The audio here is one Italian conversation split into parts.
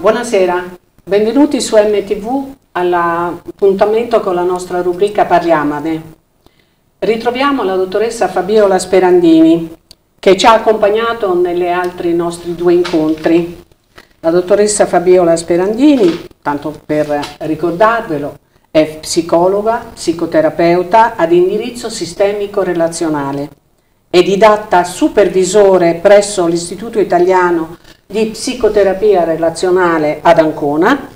Buonasera, benvenuti su MTV all'appuntamento con la nostra rubrica Parliamane. Ritroviamo la dottoressa Fabiola Sperandini che ci ha accompagnato nelle altri nostri due incontri. La dottoressa Fabiola Sperandini, tanto per ricordarvelo, è psicologa, psicoterapeuta ad indirizzo sistemico relazionale. È didatta supervisore presso l'Istituto Italiano di Psicoterapia Relazionale ad Ancona.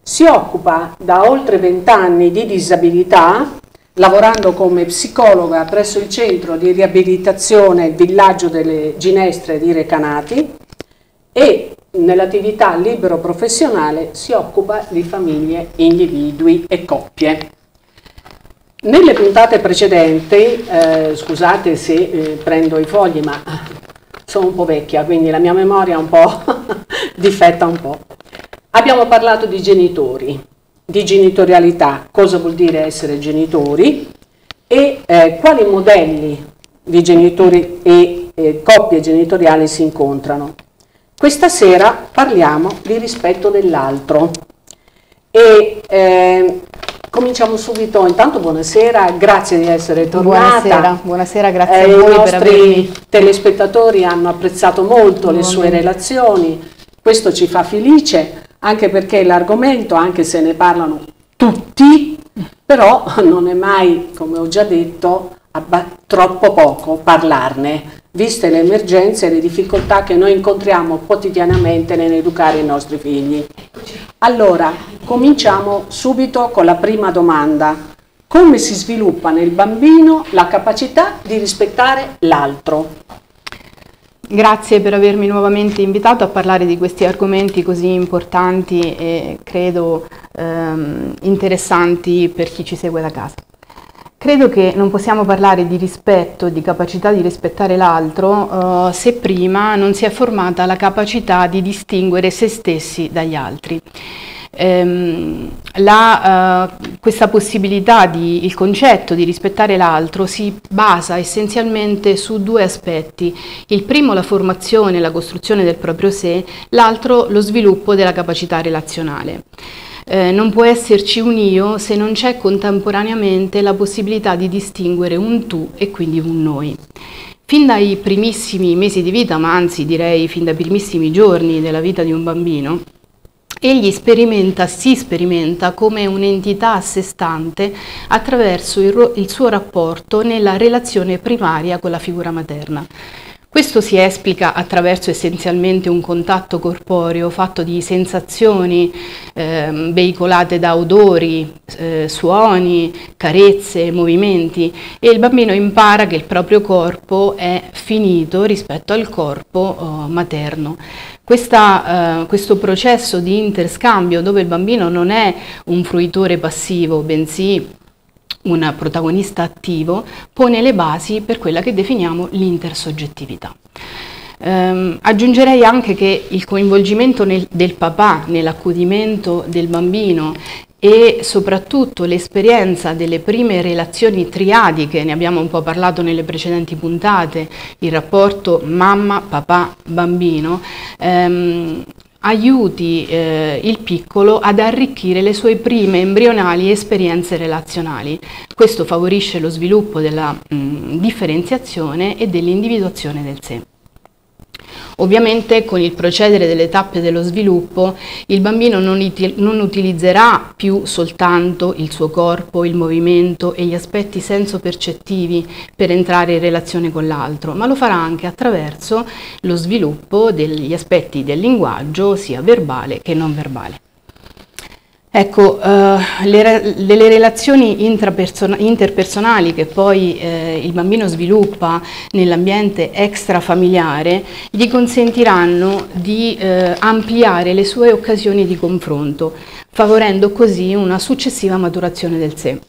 Si occupa da oltre vent'anni di disabilità, lavorando come psicologa presso il centro di riabilitazione Villaggio delle Ginestre di Recanati e nell'attività libero professionale si occupa di famiglie, individui e coppie. Nelle puntate precedenti, eh, scusate se eh, prendo i fogli, ma sono un po' vecchia, quindi la mia memoria un po' difetta un po'. Abbiamo parlato di genitori, di genitorialità, cosa vuol dire essere genitori e eh, quali modelli di genitori e eh, coppie genitoriali si incontrano. Questa sera parliamo di rispetto dell'altro e eh, cominciamo subito. Intanto buonasera, grazie di essere tornata. Buonasera, buonasera grazie eh, a voi I nostri telespettatori hanno apprezzato molto le sue relazioni, questo ci fa felice anche perché l'argomento, anche se ne parlano tutti, però non è mai, come ho già detto, troppo poco parlarne, viste le emergenze e le difficoltà che noi incontriamo quotidianamente nell'educare i nostri figli. Allora, cominciamo subito con la prima domanda. Come si sviluppa nel bambino la capacità di rispettare l'altro? Grazie per avermi nuovamente invitato a parlare di questi argomenti così importanti e credo ehm, interessanti per chi ci segue da casa. Credo che non possiamo parlare di rispetto, di capacità di rispettare l'altro, eh, se prima non si è formata la capacità di distinguere se stessi dagli altri. Ehm, la, uh, questa possibilità, di, il concetto di rispettare l'altro si basa essenzialmente su due aspetti. Il primo la formazione, la costruzione del proprio sé, l'altro lo sviluppo della capacità relazionale. Eh, non può esserci un io se non c'è contemporaneamente la possibilità di distinguere un tu e quindi un noi. Fin dai primissimi mesi di vita, ma anzi direi fin dai primissimi giorni della vita di un bambino, Egli sperimenta, si sperimenta come un'entità a sé stante attraverso il, il, suo rapporto nella relazione primaria con la figura materna. Questo si esplica attraverso essenzialmente un contatto corporeo fatto di sensazioni eh, veicolate da odori, eh, suoni, carezze, movimenti e il bambino impara che il proprio corpo è finito rispetto al corpo oh, materno. Questa, eh, questo processo di interscambio dove il bambino non è un fruitore passivo, bensì un protagonista attivo, pone le basi per quella che definiamo l'intersoggettività. Um, aggiungerei anche che il coinvolgimento nel, del papà nell'accudimento del bambino e soprattutto l'esperienza delle prime relazioni triadiche, ne abbiamo un po' parlato nelle precedenti puntate, il rapporto mamma, papà, bambino, ehm, aiuti eh, il piccolo ad arricchire le sue prime embrionali esperienze relazionali. Questo favorisce lo sviluppo della mh, differenziazione e dell'individuazione del sé. Ovviamente con il procedere delle tappe dello sviluppo il bambino non, non, utilizzerà più soltanto il suo corpo, il movimento e gli aspetti senso-percettivi per entrare in relazione con l'altro, ma lo farà anche attraverso lo sviluppo degli aspetti del linguaggio sia verbale che non verbale. Ecco, eh, le, le, relazioni interpersonali che poi eh, il bambino sviluppa nell'ambiente extrafamiliare gli consentiranno di eh, ampliare le sue occasioni di confronto, favorendo così una successiva maturazione del sé.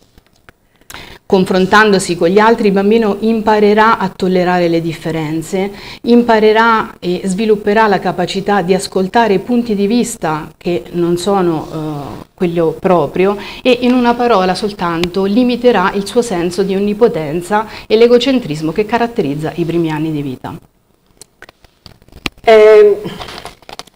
Confrontandosi con gli altri il bambino imparerà a tollerare le differenze, imparerà e svilupperà la capacità di ascoltare punti di vista che non sono eh, quello proprio e in una parola soltanto limiterà il suo senso di onnipotenza e l'egocentrismo che caratterizza i primi anni di vita. Eh,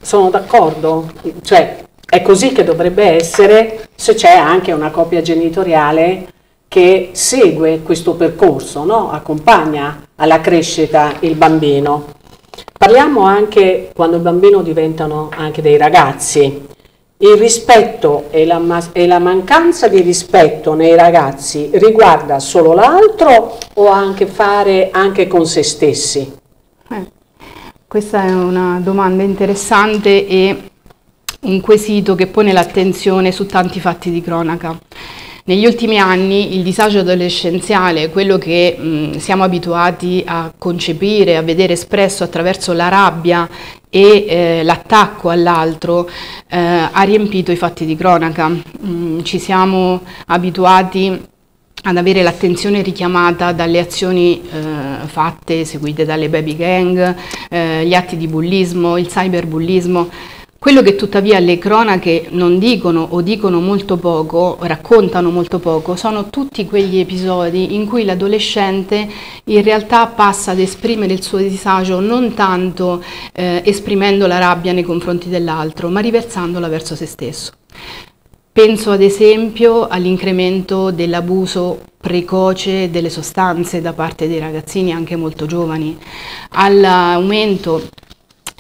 sono d'accordo, cioè è così che dovrebbe essere se c'è anche una coppia genitoriale che segue questo percorso, no? accompagna alla crescita il bambino. Parliamo anche quando i bambini diventano anche dei ragazzi. Il rispetto e la, e la, mancanza di rispetto nei ragazzi riguarda solo l'altro o ha a che fare anche con se stessi? Eh, questa è una domanda interessante e un quesito che pone l'attenzione su tanti fatti di cronaca. Negli ultimi anni il disagio adolescenziale, quello che mh, siamo abituati a concepire, a vedere espresso attraverso la rabbia e eh, l'attacco all'altro, eh, ha riempito i fatti di cronaca. Mm, ci siamo abituati ad avere l'attenzione richiamata dalle azioni eh, fatte, seguite dalle baby gang, eh, gli atti di bullismo, il cyberbullismo. Quello che tuttavia le cronache non dicono o dicono molto poco, raccontano molto poco, sono tutti quegli episodi in cui l'adolescente in realtà passa ad esprimere il suo disagio non tanto eh, esprimendo la rabbia nei confronti dell'altro, ma riversandola verso se stesso. Penso ad esempio all'incremento dell'abuso precoce delle sostanze da parte dei ragazzini anche molto giovani, all'aumento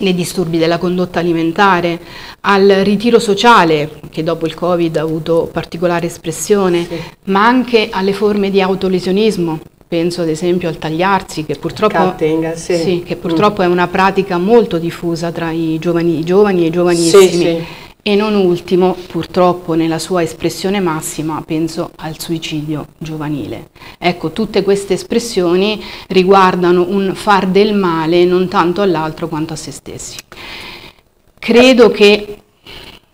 nei disturbi della condotta alimentare, al ritiro sociale che dopo il Covid ha avuto particolare espressione, sì. ma anche alle forme di autolesionismo. Penso ad esempio al tagliarsi, che purtroppo, Cutting, sì. Sì, che purtroppo mm. è una pratica molto diffusa tra i giovani, i giovani e i giovanissimi e non ultimo, purtroppo nella sua espressione massima, penso al suicidio giovanile. Ecco, tutte queste espressioni riguardano un far del male non tanto all'altro quanto a se stessi. Credo che,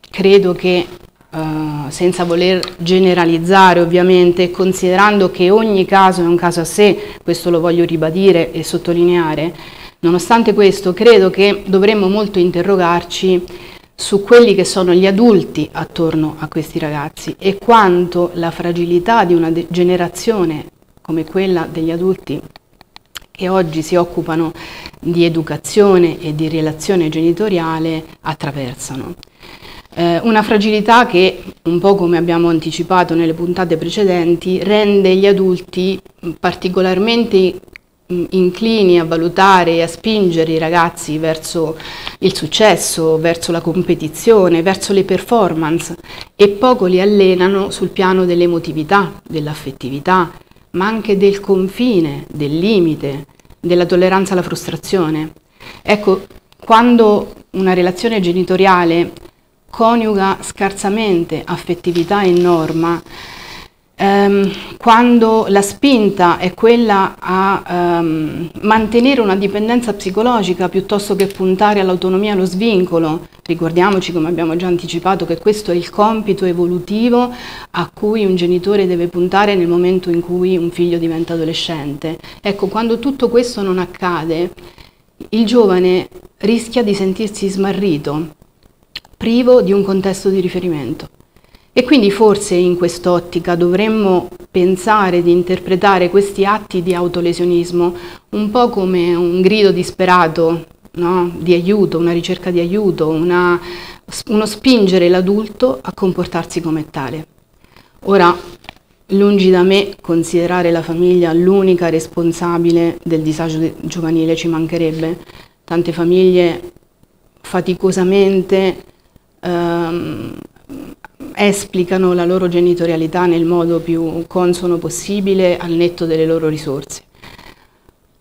credo che Uh, senza voler generalizzare ovviamente, considerando che ogni caso è un caso a sé, questo lo voglio ribadire e sottolineare, nonostante questo credo che dovremmo molto interrogarci su quelli che sono gli adulti attorno a questi ragazzi e quanto la fragilità di una generazione come quella degli adulti che oggi si occupano di educazione e di relazione genitoriale attraversano. Eh, una fragilità che, un po' come abbiamo anticipato nelle puntate precedenti, rende gli adulti particolarmente inclini a valutare e a spingere i ragazzi verso il successo, verso la competizione, verso le performance e poco li allenano sul piano dell'emotività, dell'affettività, ma anche del confine, del limite, della tolleranza alla frustrazione. Ecco, quando una relazione genitoriale coniuga scarsamente affettività e norma, Um, quando la spinta è quella a um, mantenere una dipendenza psicologica piuttosto che puntare all'autonomia e allo svincolo, ricordiamoci come abbiamo già anticipato che questo è il compito evolutivo a cui un genitore deve puntare nel momento in cui un figlio diventa adolescente. Ecco, quando tutto questo non accade, il giovane rischia di sentirsi smarrito, privo di un contesto di riferimento. E quindi forse in quest'ottica dovremmo pensare di interpretare questi atti di autolesionismo un po' come un grido disperato no? di aiuto, una ricerca di aiuto, una, uno spingere l'adulto a comportarsi come tale. Ora, lungi da me considerare la famiglia l'unica responsabile del disagio giovanile, ci mancherebbe. Tante famiglie faticosamente ehm, esplicano la loro genitorialità nel modo più consono possibile al netto delle loro risorse.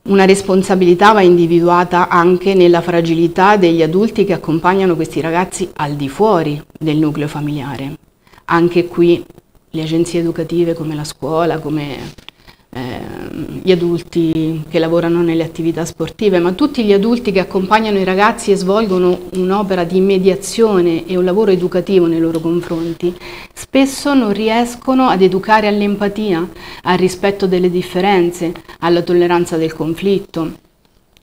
Una responsabilità va individuata anche nella fragilità degli adulti che accompagnano questi ragazzi al di fuori del nucleo familiare. Anche qui le agenzie educative come la scuola, come gli adulti che lavorano nelle attività sportive, ma tutti gli adulti che accompagnano i ragazzi e svolgono un'opera di mediazione e un lavoro educativo nei loro confronti, spesso non riescono ad educare all'empatia, al rispetto delle differenze, alla tolleranza del conflitto.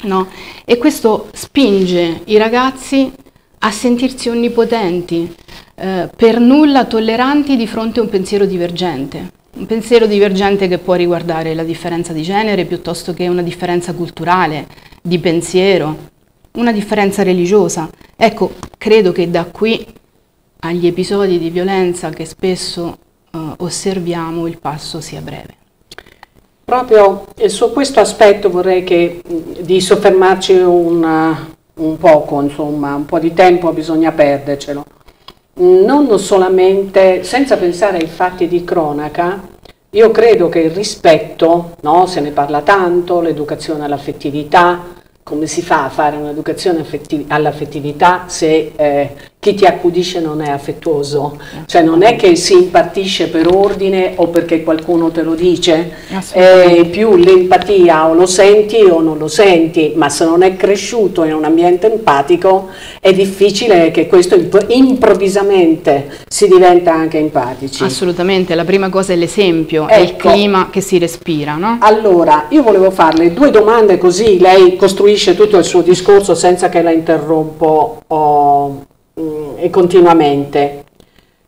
No? E questo spinge i ragazzi a sentirsi onnipotenti, eh, per nulla tolleranti di fronte a un pensiero divergente. Un pensiero divergente che può riguardare la differenza di genere piuttosto che una differenza culturale, di pensiero, una differenza religiosa. Ecco, credo che da qui agli episodi di violenza che spesso eh, osserviamo il passo sia breve. Proprio su questo aspetto vorrei che, di soffermarci una, un poco, insomma, un po' di tempo bisogna perdercelo. Non solamente, senza pensare ai fatti di cronaca, io credo che il rispetto, no? se ne parla tanto, l'educazione all'affettività, come si fa a fare un'educazione all'affettività se eh, chi ti accudisce non è affettuoso? Cioè non è che si impartisce per ordine o perché qualcuno te lo dice, è più l'empatia o lo senti o non lo senti, ma se non è cresciuto in un ambiente empatico è difficile che questo improvvisamente si diventa anche empatici. Assolutamente, la prima cosa è l'esempio, ecco. è il ecco. clima che si respira, no? Allora, io volevo farle due domande così lei costruisce costruisce tutto il suo discorso senza che la interrompo oh, e continuamente.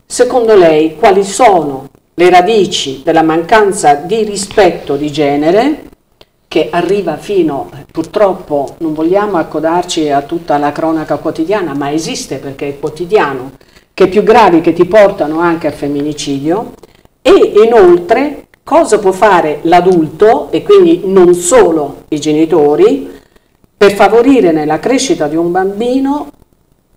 Secondo lei quali sono le radici della mancanza di rispetto di genere che arriva fino, purtroppo non vogliamo accodarci a tutta la cronaca quotidiana, ma esiste perché è quotidiano, che più gravi che ti portano anche al femminicidio e inoltre cosa può fare l'adulto e quindi non solo i genitori per favorire nella crescita di un bambino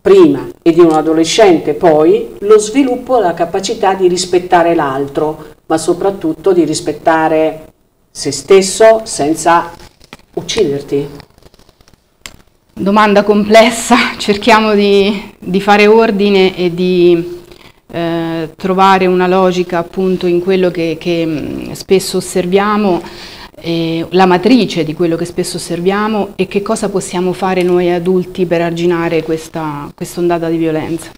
prima e di un adolescente poi lo sviluppo e la capacità di rispettare l'altro, ma soprattutto di rispettare se stesso senza ucciderti. Domanda complessa, cerchiamo di, di fare ordine e di eh, trovare una logica appunto in quello che, che spesso osserviamo la matrice di quello che spesso osserviamo e che cosa possiamo fare noi adulti per arginare questa ondata di violenza.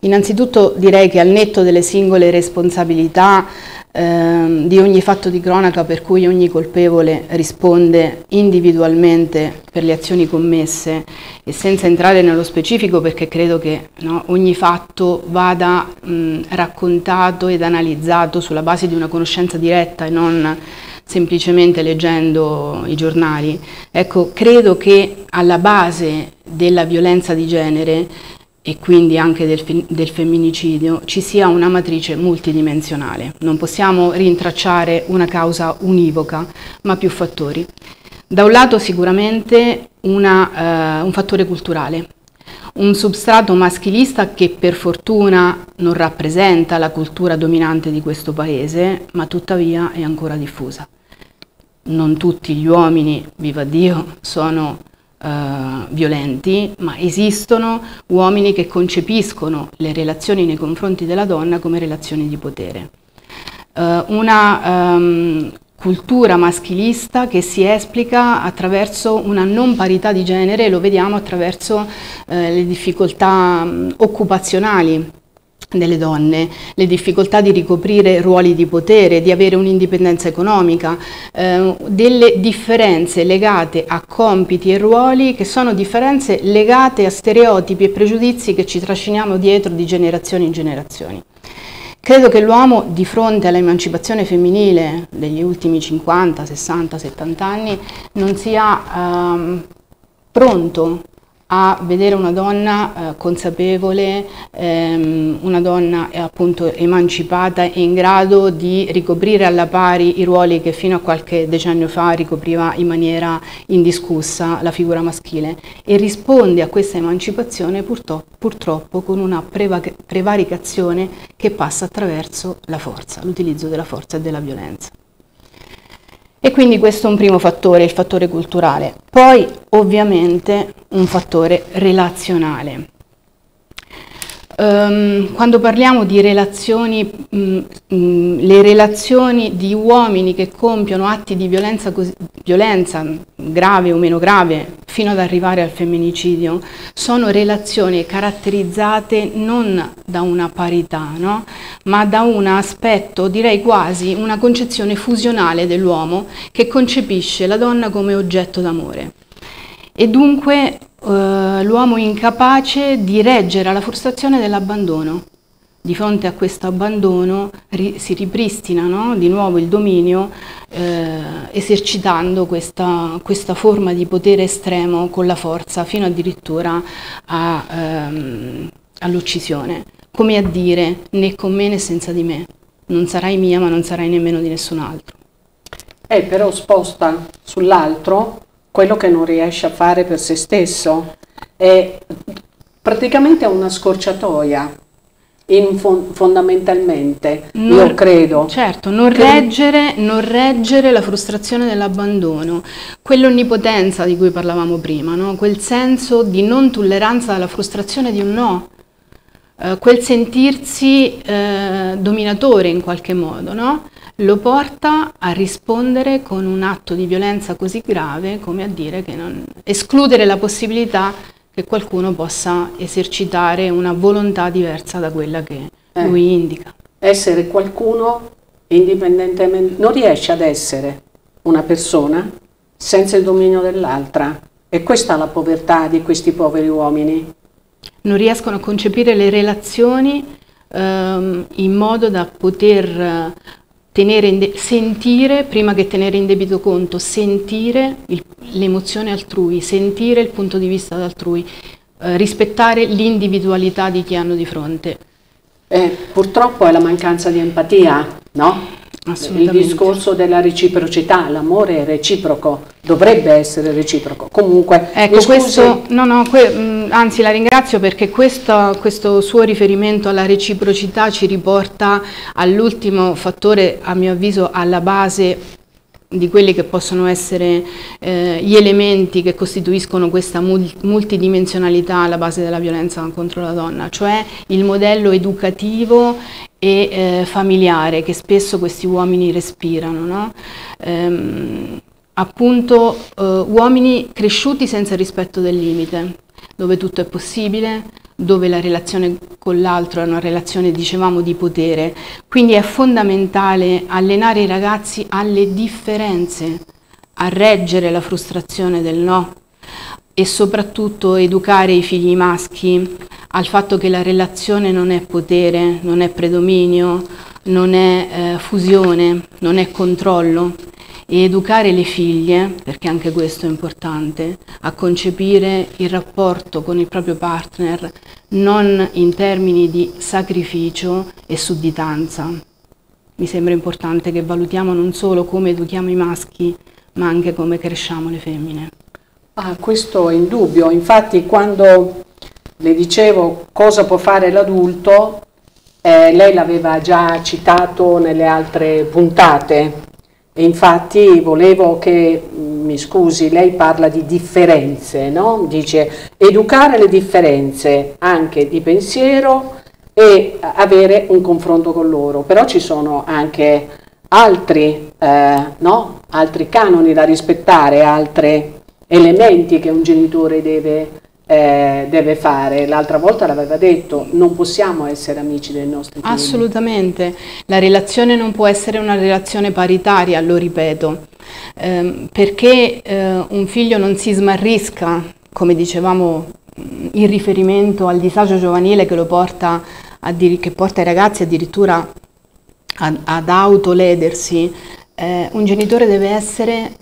Innanzitutto direi che al netto delle singole responsabilità eh, di ogni fatto di cronaca per cui ogni colpevole risponde individualmente per le azioni commesse e senza entrare nello specifico perché credo che no, ogni fatto vada mh, raccontato ed analizzato sulla base di una conoscenza diretta e non semplicemente leggendo i giornali. Ecco, credo che alla base della violenza di genere e quindi anche del, del, femminicidio ci sia una matrice multidimensionale. Non possiamo rintracciare una causa univoca, ma più fattori. Da un lato sicuramente una, uh, un fattore culturale, un substrato maschilista che per fortuna non rappresenta la cultura dominante di questo paese, ma tuttavia è ancora diffusa. Non tutti gli uomini, viva Dio, sono uh, violenti, ma esistono uomini che concepiscono le relazioni nei confronti della donna come relazioni di potere. Uh, una um, cultura maschilista che si esplica attraverso una non parità di genere, lo vediamo attraverso uh, le difficoltà um, occupazionali delle donne, le difficoltà di ricoprire ruoli di potere, di avere un'indipendenza economica, eh, delle differenze legate a compiti e ruoli che sono differenze legate a stereotipi e pregiudizi che ci trasciniamo dietro di generazioni in generazioni. Credo che l'uomo di fronte all'emancipazione femminile degli ultimi 50, 60, 70 anni non sia ehm, pronto a vedere una donna eh, consapevole, ehm, una donna eh, appunto emancipata e in grado di ricoprire alla pari i ruoli che fino a qualche decennio fa ricopriva in maniera indiscussa la figura maschile e risponde a questa emancipazione purtroppo, purtroppo con una prevaricazione che passa attraverso la forza, l'utilizzo della forza e della violenza. E quindi questo è un primo fattore, il fattore culturale. Poi ovviamente un fattore relazionale. Um, quando parliamo di relazioni, um, um, le relazioni di uomini che compiono atti di violenza, violenza, grave o meno grave, fino ad arrivare al femminicidio, sono relazioni caratterizzate non da una parità, no? ma da un aspetto, direi quasi una concezione fusionale dell'uomo che concepisce la donna come oggetto d'amore. E dunque eh, l'uomo incapace di reggere alla frustrazione dell'abbandono. Di fronte a questo abbandono ri si ripristina no? di nuovo il dominio eh, esercitando questa, questa, forma di potere estremo con la forza fino addirittura ehm, all'uccisione, come a dire né con me né senza di me, non sarai mia ma non sarai nemmeno di nessun altro. E però sposta sull'altro quello che non riesce a fare per se stesso, è praticamente una scorciatoia fondamentalmente, non, io credo. Certo, non, che... reggere, non reggere la frustrazione dell'abbandono, quell'onnipotenza di cui parlavamo prima, no? quel senso di non tolleranza alla frustrazione di un no, eh, quel sentirsi eh, dominatore in qualche modo, no? lo porta a rispondere con un atto di violenza così grave come a dire che non escludere la possibilità che qualcuno possa esercitare una volontà diversa da quella che eh, lui indica. Essere qualcuno indipendentemente, non riesce ad essere una persona senza il dominio dell'altra. E questa è la povertà di questi poveri uomini. Non riescono a concepire le relazioni ehm, in modo da poter sentire, prima che tenere in debito conto, sentire l'emozione altrui, sentire il punto di vista d'altrui, eh, rispettare l'individualità di chi hanno di fronte. Eh, purtroppo è la mancanza di empatia, no? Il discorso della reciprocità, l'amore è reciproco, dovrebbe essere reciproco. Comunque, ecco, questo, no, no, que, anzi la ringrazio perché questo, questo, suo riferimento alla reciprocità ci riporta all'ultimo fattore, a mio avviso, alla base di quelli che possono essere eh, gli elementi che costituiscono questa multidimensionalità alla base della violenza contro la donna, cioè il modello educativo e eh, familiare che spesso questi uomini respirano. No? Ehm, appunto eh, uomini cresciuti senza rispetto del limite, dove tutto è possibile, dove la relazione con l'altro è una relazione, dicevamo, di potere. Quindi è fondamentale allenare i ragazzi alle differenze, a reggere la frustrazione del no e soprattutto educare i figli maschi al fatto che la relazione non è potere, non è predominio, non è eh, fusione, non è controllo, e educare le figlie, perché anche questo è importante, a concepire il rapporto con il proprio partner non in termini di sacrificio e sudditanza. Mi sembra importante che valutiamo non solo come educhiamo i maschi, ma anche come cresciamo le femmine. Ah, questo è indubbio, infatti quando le dicevo cosa può fare l'adulto, eh, lei l'aveva già citato nelle altre puntate, e infatti volevo che, mm, mi scusi, lei parla di differenze, no? Dice educare le differenze anche di pensiero e avere un confronto con loro, però ci sono anche altri, eh, no? altri canoni da rispettare, altri elementi che un genitore deve eh, deve fare. L'altra volta l'aveva detto, non possiamo essere amici dei nostri figli. Assolutamente, la relazione non può essere una relazione paritaria, lo ripeto, eh, perché eh, un figlio non si smarrisca, come dicevamo in riferimento al disagio giovanile che, porta, che porta i ragazzi addirittura ad, ad autoledersi, eh, un genitore deve essere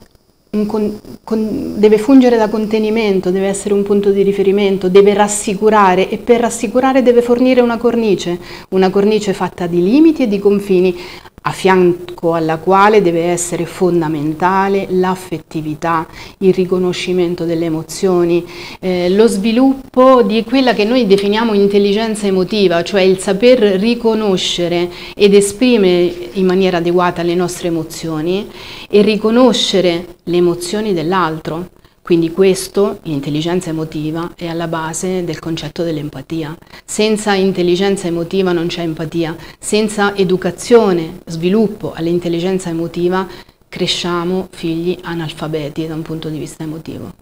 con, con, deve fungere da contenimento, deve essere un punto di riferimento, deve rassicurare e per rassicurare deve fornire una cornice, una cornice fatta di limiti e di confini a fianco alla quale deve essere fondamentale l'affettività, il riconoscimento delle emozioni, eh, lo sviluppo di quella che noi definiamo intelligenza emotiva, cioè il saper riconoscere ed esprimere in maniera adeguata le nostre emozioni e riconoscere le emozioni dell'altro. Quindi questo, l'intelligenza emotiva, è alla base del concetto dell'empatia. Senza intelligenza emotiva non c'è empatia, senza educazione, sviluppo all'intelligenza emotiva cresciamo figli analfabeti da un punto di vista emotivo.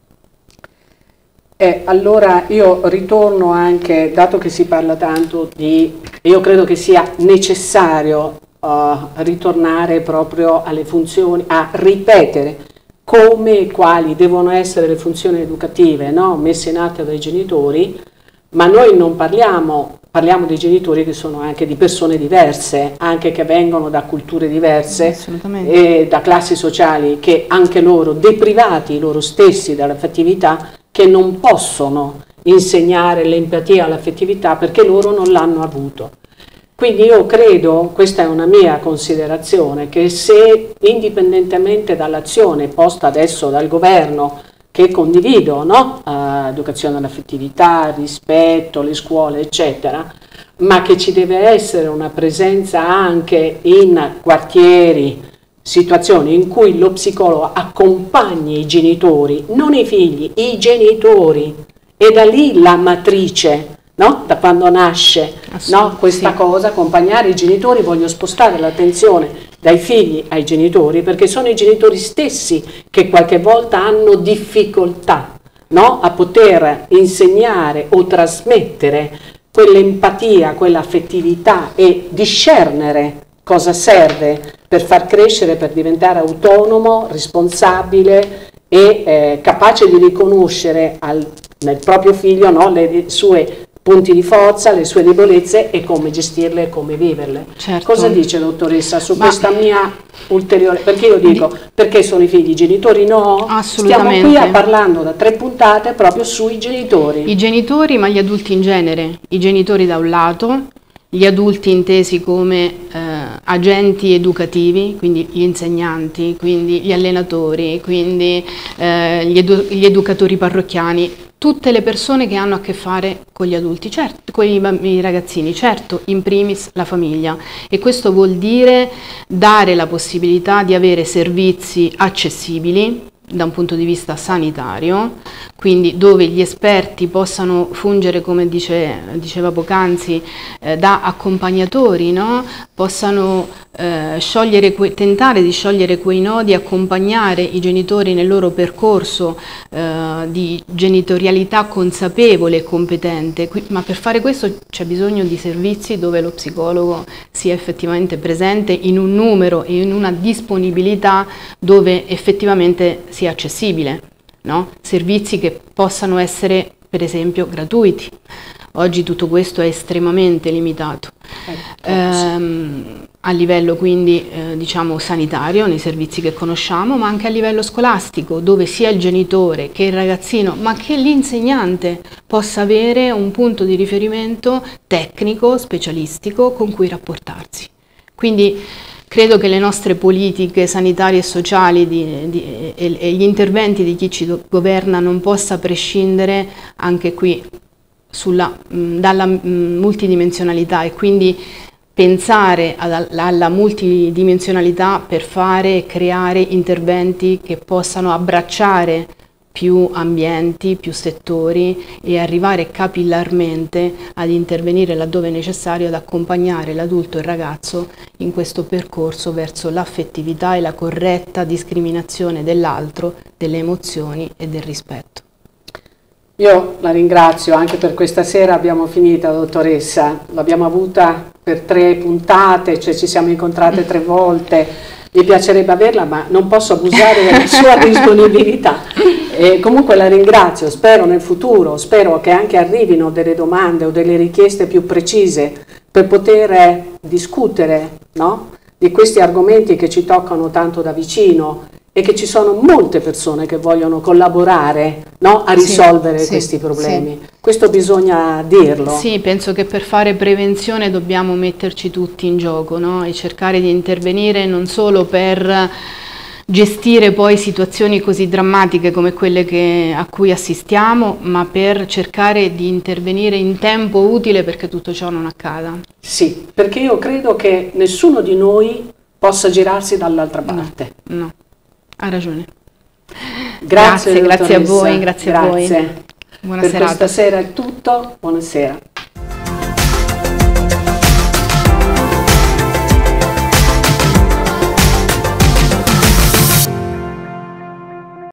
Eh, allora io ritorno anche, dato che si parla tanto di, io credo che sia necessario uh, ritornare proprio alle funzioni, a ripetere come e quali devono essere le funzioni educative no? messe in atto dai genitori, ma noi non parliamo parliamo di genitori che sono anche di persone diverse, anche che vengono da culture diverse e da classi sociali che anche loro, deprivati loro stessi dall'affettività, che non possono insegnare l'empatia e l'affettività perché loro non l'hanno avuto. Quindi io credo, questa è una mia considerazione, che se indipendentemente dall'azione posta adesso dal governo che condivido, no? uh, educazione all'affettività, rispetto, le scuole, eccetera, ma che ci deve essere una presenza anche in quartieri, situazioni in cui lo psicologo accompagni i genitori, non i figli, i genitori, e da lì la matrice no? da quando nasce no? questa sì. cosa, accompagnare i genitori, voglio spostare l'attenzione dai figli ai genitori perché sono i genitori stessi che qualche volta hanno difficoltà no? a poter insegnare o trasmettere quell'empatia, quell'affettività e discernere cosa serve per far crescere, per diventare autonomo, responsabile e eh, capace di riconoscere al, nel proprio figlio no, le sue punti di forza, le sue debolezze e come gestirle e come viverle. Certo. Cosa dice dottoressa su Ma... questa mia ulteriore, perché io dico, perché sono i figli, i genitori no? Assolutamente. Stiamo qui a parlando da tre puntate proprio sui genitori. I genitori ma gli adulti in genere, i genitori da un lato, gli adulti intesi come eh, agenti educativi, quindi gli insegnanti, quindi gli allenatori, quindi eh, gli, edu gli educatori parrocchiani, tutte le persone che hanno a che fare con gli adulti, certo, con i, i, ragazzini, certo, in primis la famiglia. E questo vuol dire dare la possibilità di avere servizi accessibili da un punto di vista sanitario, quindi dove gli esperti possano fungere, come dice, diceva poc'anzi, eh, da accompagnatori, no? possano eh, que- tentare di sciogliere quei nodi, accompagnare i genitori nel loro percorso eh, di genitorialità consapevole e competente, Qui, ma per fare questo c'è bisogno di servizi dove lo psicologo sia effettivamente presente in un numero e in una disponibilità dove effettivamente sia accessibile, no? servizi che possano essere per esempio gratuiti. Oggi tutto questo è estremamente limitato. Eh, ehm, a livello quindi eh, diciamo sanitario, nei servizi che conosciamo, ma anche a livello scolastico, dove sia il genitore che il ragazzino, ma che l'insegnante possa avere un punto di riferimento tecnico, specialistico con cui rapportarsi. Quindi credo che le nostre politiche sanitarie e sociali di, di, e, e gli interventi di chi ci governa non possa prescindere anche qui sulla, mh, dalla mh, multidimensionalità e quindi pensare alla, alla multidimensionalità per fare e creare interventi che possano abbracciare più ambienti, più settori e arrivare capillarmente ad intervenire laddove necessario ad accompagnare l'adulto e il ragazzo in questo percorso verso l'affettività e la corretta discriminazione dell'altro, delle emozioni e del rispetto. Io la ringrazio anche per questa sera, abbiamo finita dottoressa, l'abbiamo avuta per tre puntate, cioè ci siamo incontrate tre volte, mi piacerebbe averla ma non posso abusare della sua disponibilità. E comunque la ringrazio, spero nel futuro, spero che anche arrivino delle domande o delle richieste più precise per poter discutere no? di questi argomenti che ci toccano tanto da vicino e che ci sono molte persone che vogliono collaborare no, a risolvere sì, questi problemi. Sì. Questo bisogna dirlo. Sì, penso che per fare prevenzione dobbiamo metterci tutti in gioco no? e cercare di intervenire non solo per gestire poi situazioni così drammatiche come quelle che, a cui assistiamo, ma per cercare di intervenire in tempo utile perché tutto ciò non accada. Sì, perché io credo che nessuno di noi possa girarsi dall'altra parte. no. no. Ha ragione. Grazie, grazie, grazie a voi, grazie, grazie. a voi. Buona per serata. questa sera è tutto, buonasera.